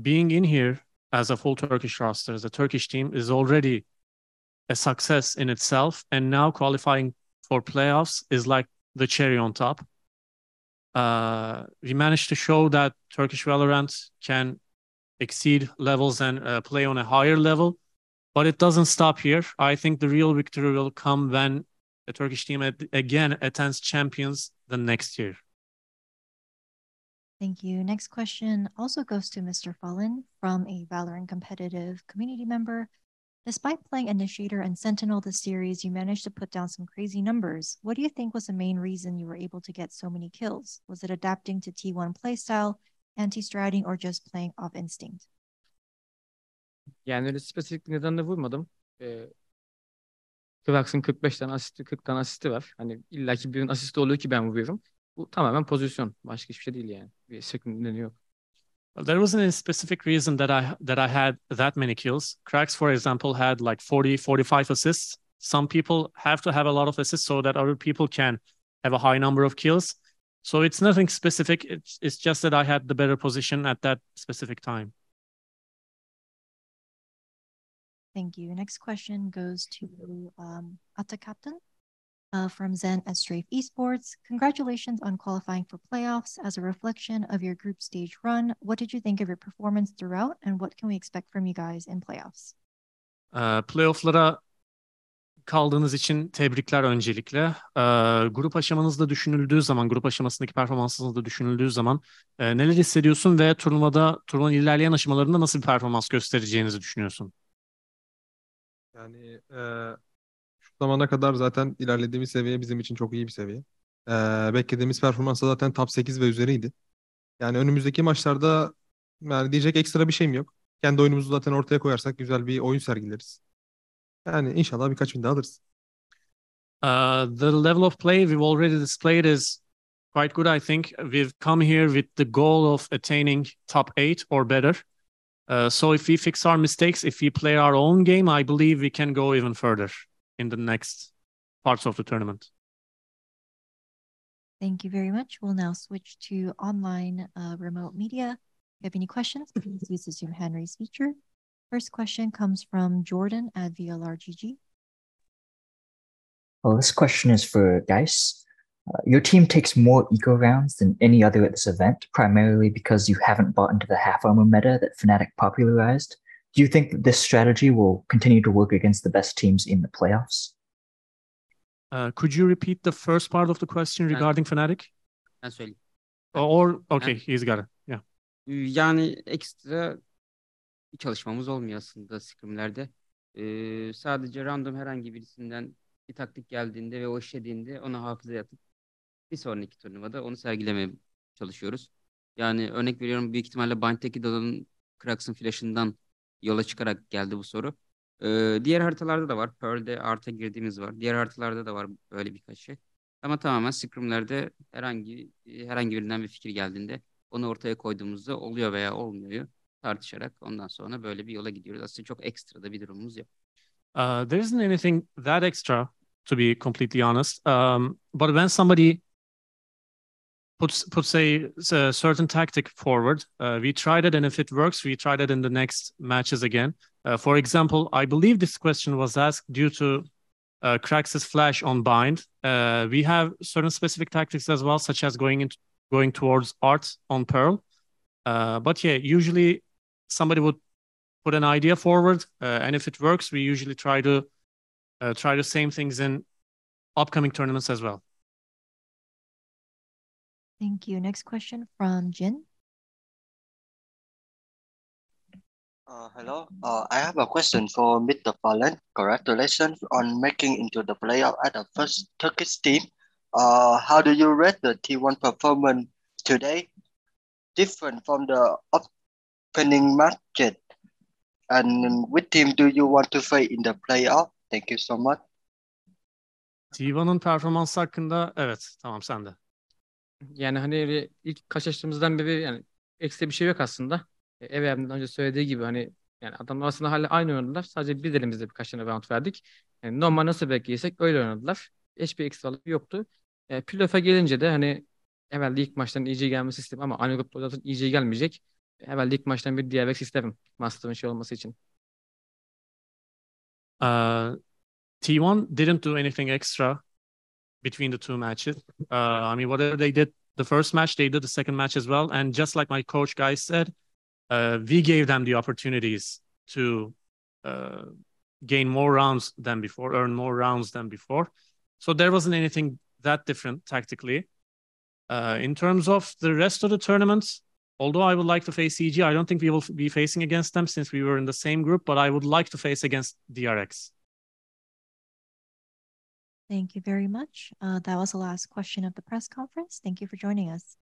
being in here as a full Turkish roster, as a Turkish team, is already a success in itself. And now qualifying for playoffs is like the cherry on top. Uh, we managed to show that Turkish Valorant can exceed levels and uh, play on a higher level, but it doesn't stop here. I think the real victory will come when the Turkish team again attends champions the next year. Thank you. Next question also goes to MrFaliN from a Valorant competitive community member. Despite playing Initiator and Sentinel this series, you managed to put down some crazy numbers. What do you think was the main reason you were able to get so many kills? Was it adapting to T1 playstyle, anti-stratting, or just playing off instinct? Yani öyle spesifik nedenle vurmadım. Ee, qRaxs'ın 45 tane asisti, 40 tane asisti var. Hani illaki birinin asisti oluyor ki ben vuruyorum. Bu tamamen pozisyon. Başka hiçbir şey değil yani. Bir sekunderi yok. Well, there wasn't a specific reason that I that I had that many kills. qRaxs, for example, had like 40, 45 assists. Some people have to have a lot of assists so that other people can have a high number of kills. So it's nothing specific. It's it's just that I had the better position at that specific time. Thank you. Next question goes to um, Atta Captain uh, from Zen at Strafe Esports. Congratulations on qualifying for playoffs. As a reflection of your group stage run, what did you think of your performance throughout, and what can we expect from you guys in playoffs? Uh, playoff'lara kaldığınız için tebrikler öncelikle. Ee, grup aşamanızda düşünüldüğü zaman, grup aşamasındaki performansınızda düşünüldüğü zaman e, neler hissediyorsun ve turnuvada, turnuvanın ilerleyen aşamalarında nasıl bir performans göstereceğinizi düşünüyorsun? Yani e, zamana kadar zaten ilerlediğimiz seviye bizim için çok iyi bir seviye. E, beklediğimiz performans zaten top 8 ve üzeriydi. Yani önümüzdeki maçlarda yani diyecek ekstra bir şeyim yok. Kendi oyunumuzu zaten ortaya koyarsak güzel bir oyun sergileriz. Yani inşallah birkaç bin daha alırız. Uh, the level of play we've already displayed is quite good, I think. We've come here with the goal of attaining top eight or better. Uh, so if we fix our mistakes, if we play our own game, I believe we can go even further in the next parts of the tournament. Thank you very much. We'll now switch to online uh, remote media. If you have any questions, please use the Zoom hand raise feature. First question comes from Jordan at VLRGG. Well, this question is for Gais. Uh, your team takes more eco rounds than any other at this event, primarily because you haven't bought into the half armor meta that Fnatic popularized. Do you think that this strategy will continue to work against the best teams in the playoffs? Uh, could you repeat the first part of the question regarding Fnatic? Ben söyleyeyim. Or okay, he's got it. Yeah. Yani ekstra bir çalışmamız olmuyor aslında scrimlerde. Ee, sadece random herhangi birisinden bir taktik geldiğinde ve o işlediğinde onu hafızaya atıp bir sonraki turnuvada onu sergilemeye çalışıyoruz. Yani örnek veriyorum büyük ihtimalle Bind'deki Dala'nın Krax'ın flash'ından yola çıkarak geldi bu soru. Ee, diğer haritalarda da var. Pearl'de arta girdiğimiz var. Diğer haritalarda da var böyle birkaç şey. Ama tamamen Scrim'lerde herhangi herhangi birinden bir fikir geldiğinde onu ortaya koyduğumuzda oluyor veya olmuyor tartışarak ondan sonra böyle bir yola gidiyoruz. Aslında çok ekstra da bir durumumuz yok. Uh, there isn't anything that extra, to be completely honest. Um, but when somebody puts puts a, a certain tactic forward. Uh, we tried it, and if it works, we tried it in the next matches again. Uh, for example, I believe this question was asked due to uh, qRaxs' flash on bind. Uh, we have certain specific tactics as well, such as going into going towards art on Pearl. Uh, but yeah, usually somebody would put an idea forward, uh, and if it works, we usually try to uh, try the same things in upcoming tournaments as well. Thank you. Next question from Jin. Uh, hello. Uh, I have a question for MrFaliN. Congratulations on making into the playoff at the first Turkish team. Uh, how do you rate the T1 performance today? Different from the opening market. And which team do you want to face in the playoff? Thank you so much. T1'ın performansı hakkında evet tamam sen de. Yani hani ilk karşılaştığımızdan beri yani ekstra bir şey yok aslında. E, ev abimden önce söylediği gibi hani yani adamlar aslında hala aynı oynadılar. Sadece biz elimizde birkaç tane round verdik. Yani normal nasıl bekliysek öyle oynadılar. Hiçbir ekstralık yoktu. E, playoff'a gelince de hani evvelde ilk maçtan EG gelmesi istedim ama aynı grupta zaten EG gelmeyecek. Herhalde ilk maçtan bir DRX isterim. Master'ın şey olması için. Uh, T1 didn't do anything extra between the two matches. Uh, I mean, whatever they did the first match, they did the second match as well. And just like my coach guys said, uh, we gave them the opportunities to uh, gain more rounds than before, earn more rounds than before. So there wasn't anything that different tactically. Uh, in terms of the rest of the tournaments, although I would like to face EG, I don't think we will be facing against them since we were in the same group, but I would like to face against DRX. Thank you very much. Uh, that was the last question of the press conference. Thank you for joining us.